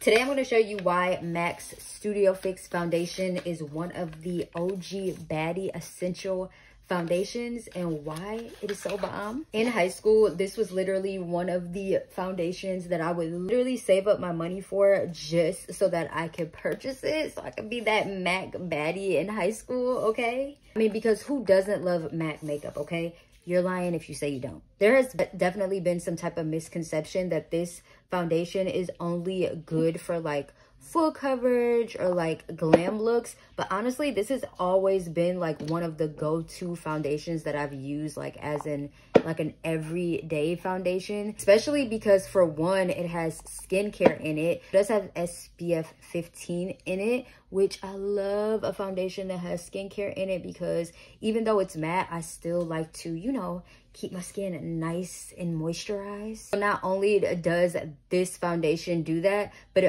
Today I'm going to show you why MAC's Studio Fix Foundation is one of the OG Baddie Essential foundations and why it is so bomb. In high school, this was literally one of the foundations that I would literally save up my money for just so that I could purchase it. So I could be that MAC baddie in high school, okay? I mean, because who doesn't love MAC makeup, okay? You're lying if you say you don't. There has definitely been some type of misconception that this foundation is only good for like full coverage or like glam looks. But honestly this has always been like one of the go-to foundations that i've used like as in like an everyday foundation. Especially because for one it has skincare in it. It does have spf 15 in it which i love a foundation that has skincare in it because even though it's matte i still like to you know keep my skin nice and moisturized. So not only does this foundation do that, but it